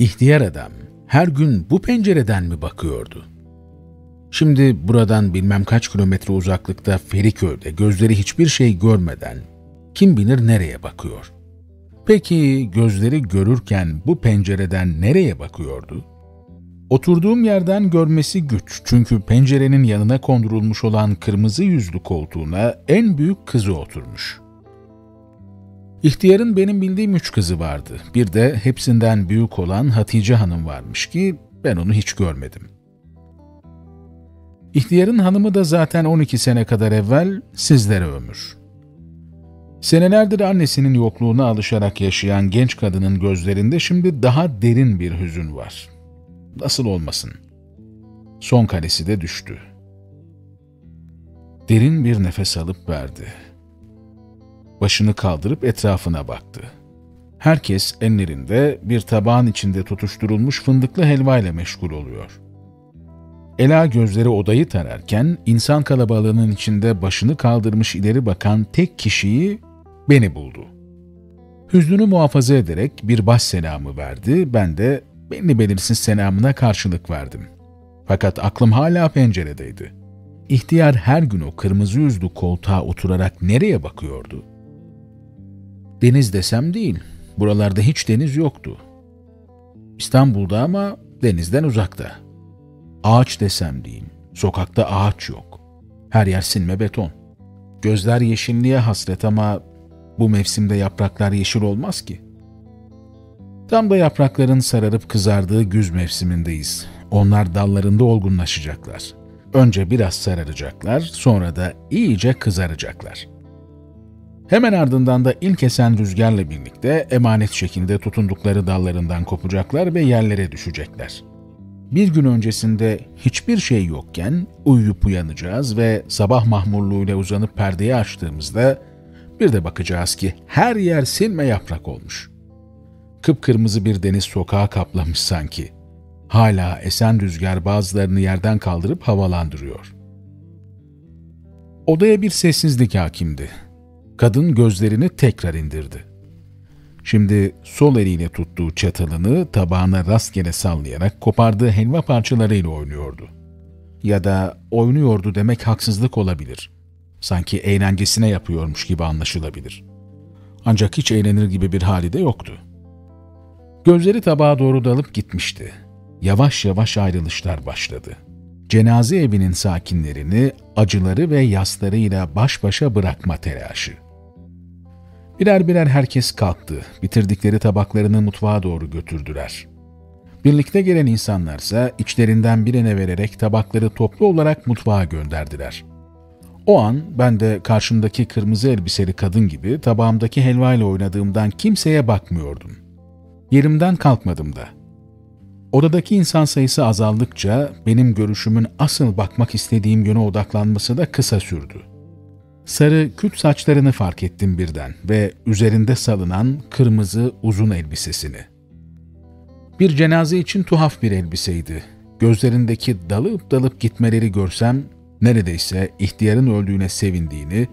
İhtiyar adam her gün bu pencereden mi bakıyordu? Şimdi buradan bilmem kaç kilometre uzaklıkta Feriköy'de gözleri hiçbir şey görmeden kim bilir nereye bakıyor. Peki gözleri görürken bu pencereden nereye bakıyordu? Oturduğum yerden görmesi güç çünkü pencerenin yanına kondurulmuş olan kırmızı yüzlü koltuğuna en büyük kızı oturmuş. İhtiyarın benim bildiğim üç kızı vardı. Bir de hepsinden büyük olan Hatice Hanım varmış ki ben onu hiç görmedim. İhtiyarın hanımı da zaten 12 sene kadar evvel sizlere ömür. Senelerdir annesinin yokluğuna alışarak yaşayan genç kadının gözlerinde şimdi daha derin bir hüzün var. Nasıl olmasın? Son kalesi de düştü. Derin bir nefes alıp verdi. Başını kaldırıp etrafına baktı. Herkes ellerinde bir tabağın içinde tutuşturulmuş fındıklı helva ile meşgul oluyor. Ela gözleri odayı tararken insan kalabalığının içinde başını kaldırmış ileri bakan tek kişiyi beni buldu. Hüznünü muhafaza ederek bir baş selamı verdi, ben de belli belirsiz selamına karşılık verdim. Fakat aklım hala penceredeydi. İhtiyar her gün o kırmızı yüzlü koltuğa oturarak nereye bakıyordu? Deniz desem değil, buralarda hiç deniz yoktu. İstanbul'da ama denizden uzakta. Ağaç desem değil, sokakta ağaç yok. Her yer silme beton. Gözler yeşilliğe hasret ama bu mevsimde yapraklar yeşil olmaz ki. Tam da yaprakların sararıp kızardığı güz mevsimindeyiz. Onlar dallarında olgunlaşacaklar. Önce biraz sararacaklar, sonra da iyice kızaracaklar. Hemen ardından da ilk esen rüzgarla birlikte emanet şekilde tutundukları dallarından kopacaklar ve yerlere düşecekler. Bir gün öncesinde hiçbir şey yokken uyuyup uyanacağız ve sabah mahmurluğuyla uzanıp perdeyi açtığımızda bir de bakacağız ki her yer silme yaprak olmuş. Kıpkırmızı bir deniz sokağa kaplamış sanki. Hala esen rüzgar bazılarını yerden kaldırıp havalandırıyor. Odaya bir sessizlik hakimdi. Kadın gözlerini tekrar indirdi. Şimdi sol eliyle tuttuğu çatalını tabağına rastgele sallayarak kopardığı helva parçalarıyla oynuyordu. Ya da oynuyordu demek haksızlık olabilir. Sanki eğlencesine yapıyormuş gibi anlaşılabilir. Ancak hiç eğlenir gibi bir hali de yoktu. Gözleri tabağa doğru dalıp gitmişti. Yavaş yavaş ayrılışlar başladı. Cenaze evinin sakinlerini acıları ve yaslarıyla baş başa bırakma telaşı. Birer birer herkes kalktı. Bitirdikleri tabaklarını mutfağa doğru götürdüler. Birlikte gelen insanlarsa içlerinden birine vererek tabakları toplu olarak mutfağa gönderdiler. O an ben de karşımdaki kırmızı elbiseli kadın gibi tabağımdaki helvayla oynadığımdan kimseye bakmıyordum. Yerimden kalkmadım da. Odadaki insan sayısı azaldıkça benim görüşümün asıl bakmak istediğim yöne odaklanması da kısa sürdü. Sarı küt saçlarını fark ettim birden ve üzerinde salınan kırmızı uzun elbisesini. Bir cenaze için tuhaf bir elbiseydi. Gözlerindeki dalıp dalıp gitmeleri görsem neredeyse ihtiyarın öldüğüne sevindiğini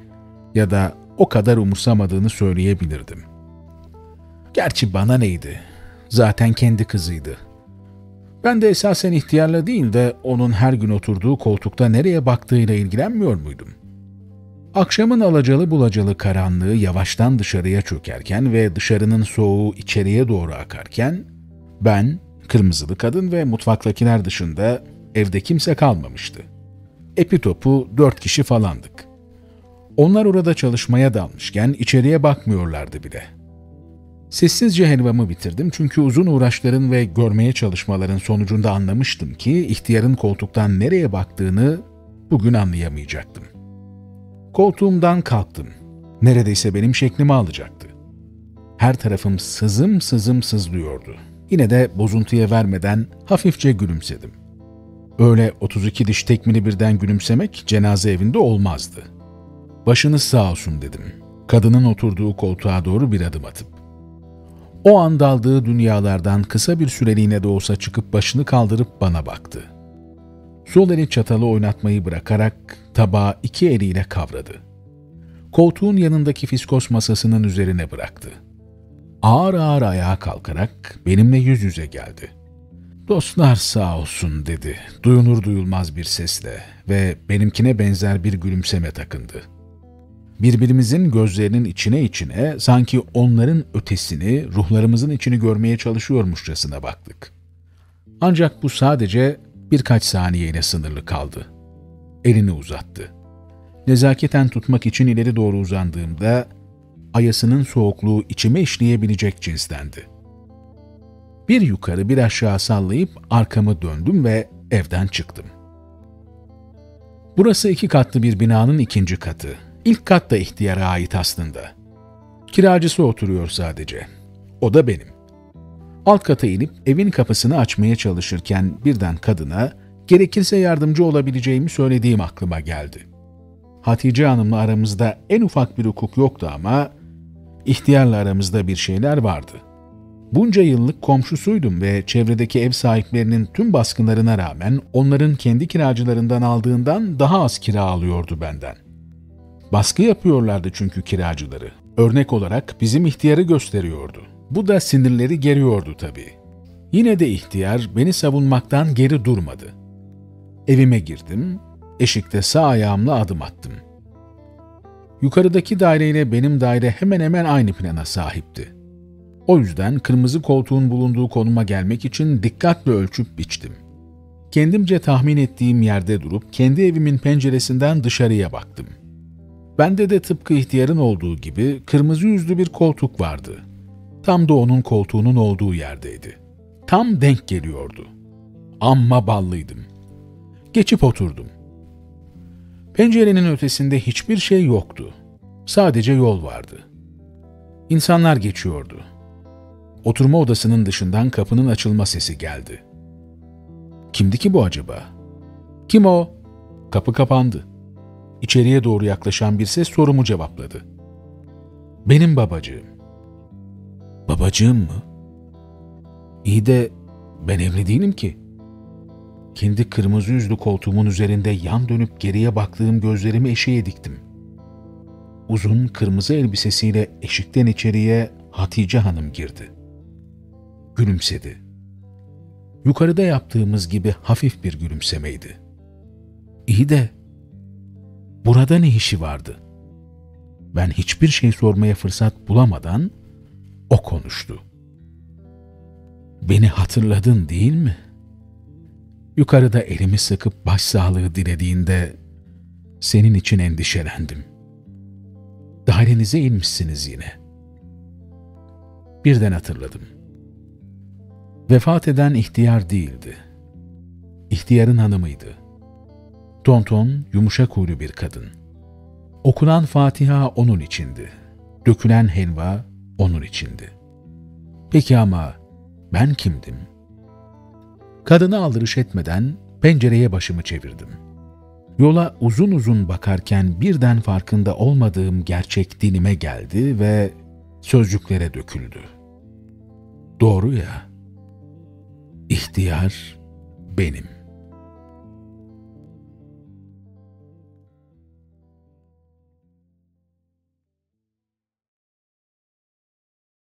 ya da o kadar umursamadığını söyleyebilirdim. Gerçi bana neydi? Zaten kendi kızıydı. Ben de esasen ihtiyarla değil de onun her gün oturduğu koltukta nereye baktığıyla ilgilenmiyor muydum? Akşamın alacalı bulacalı karanlığı yavaştan dışarıya çökerken ve dışarının soğuğu içeriye doğru akarken, ben, kırmızılı kadın ve mutfaktakiler dışında evde kimse kalmamıştı. Epitopu dört kişi falandık. Onlar orada çalışmaya dalmışken içeriye bakmıyorlardı bile. Sessizce helvamı bitirdim çünkü uzun uğraşların ve görmeye çalışmaların sonucunda anlamıştım ki ihtiyarın koltuktan nereye baktığını bugün anlayamayacaktım. Koltuğumdan kalktım. Neredeyse benim şeklimi alacaktı. Her tarafım sızım sızım sızlıyordu. Yine de bozuntuya vermeden hafifçe gülümsedim. Öyle 32 diş tekmini birden gülümsemek cenaze evinde olmazdı. Başınız sağ olsun dedim. Kadının oturduğu koltuğa doğru bir adım atıp. O an daldığı dünyalardan kısa bir süreliğine de olsa çıkıp başını kaldırıp bana baktı. Sol eli çatalı oynatmayı bırakarak tabağı iki eliyle kavradı. Koltuğun yanındaki fiskos masasının üzerine bıraktı. ağır ağır ayağa kalkarak benimle yüz yüze geldi. Dostlar sağ olsun dedi, duyunur duyulmaz bir sesle ve benimkine benzer bir gülümseme takındı. Birbirimizin gözlerinin içine içine sanki onların ötesini, ruhlarımızın içini görmeye çalışıyormuşçasına baktık. Ancak bu sadece birkaç saniyeyle sınırlı kaldı. Elini uzattı. Nezaketen tutmak için ileri doğru uzandığımda ayasının soğukluğu içime işleyebilecek cinstendi. Bir yukarı bir aşağı sallayıp arkamı döndüm ve evden çıktım. Burası iki katlı bir binanın ikinci katı. İlk kat da ihtiyara ait aslında. Kiracısı oturuyor sadece. O da benim. Alt kata inip evin kapısını açmaya çalışırken birden kadına gerekirse yardımcı olabileceğimi söylediğim aklıma geldi. Hatice Hanım'la aramızda en ufak bir hukuk yoktu ama ihtiyarla aramızda bir şeyler vardı. Bunca yıllık komşusuydum ve çevredeki ev sahiplerinin tüm baskınlarına rağmen onların kendi kiracılarından aldığından daha az kira alıyordu benden. Baskı yapıyorlardı çünkü kiracıları. Örnek olarak bizim ihtiyarı gösteriyordu. Bu da sinirleri geriyordu tabii. Yine de ihtiyar beni savunmaktan geri durmadı. Evime girdim, eşikte sağ ayağımla adım attım. Yukarıdaki daireyle benim daire hemen hemen aynı plana sahipti. O yüzden kırmızı koltuğun bulunduğu konuma gelmek için dikkatle ölçüp biçtim. Kendimce tahmin ettiğim yerde durup kendi evimin penceresinden dışarıya baktım. Bende de tıpkı ihtiyarın olduğu gibi kırmızı yüzlü bir koltuk vardı. Tam da onun koltuğunun olduğu yerdeydi. Tam denk geliyordu. Amma ballıydım. Geçip oturdum. Pencerenin ötesinde hiçbir şey yoktu. Sadece yol vardı. İnsanlar geçiyordu. Oturma odasının dışından kapının açılma sesi geldi. Kimdi ki bu acaba? Kim o? Kapı kapandı. İçeriye doğru yaklaşan bir ses sorumu cevapladı. Benim babacığım. Babacığım mı? İyi de ben evli değilim ki. Kendi kırmızı yüzlü koltuğumun üzerinde yan dönüp geriye baktığım gözlerimi eşeğe diktim. Uzun kırmızı elbisesiyle eşikten içeriye Hatice Hanım girdi. Gülümsedi. Yukarıda yaptığımız gibi hafif bir gülümsemeydi. İyi de burada ne işi vardı? Ben hiçbir şey sormaya fırsat bulamadan o konuştu. Beni hatırladın değil mi? Yukarıda elimi sıkıp başsağlığı dilediğinde senin için endişelendim. Dairenize inmişsiniz yine. Birden hatırladım. Vefat eden ihtiyar değildi. İhtiyarın hanımıydı. Tonton, yumuşak huylu bir kadın. Okunan Fatiha onun içindi. Dökülen helva onun içindi. Peki ama ben kimdim? Kadına aldırış etmeden pencereye başımı çevirdim. Yola uzun uzun bakarken birden farkında olmadığım gerçek dinime geldi ve sözcüklere döküldü. Doğru ya, ihtiyar benim.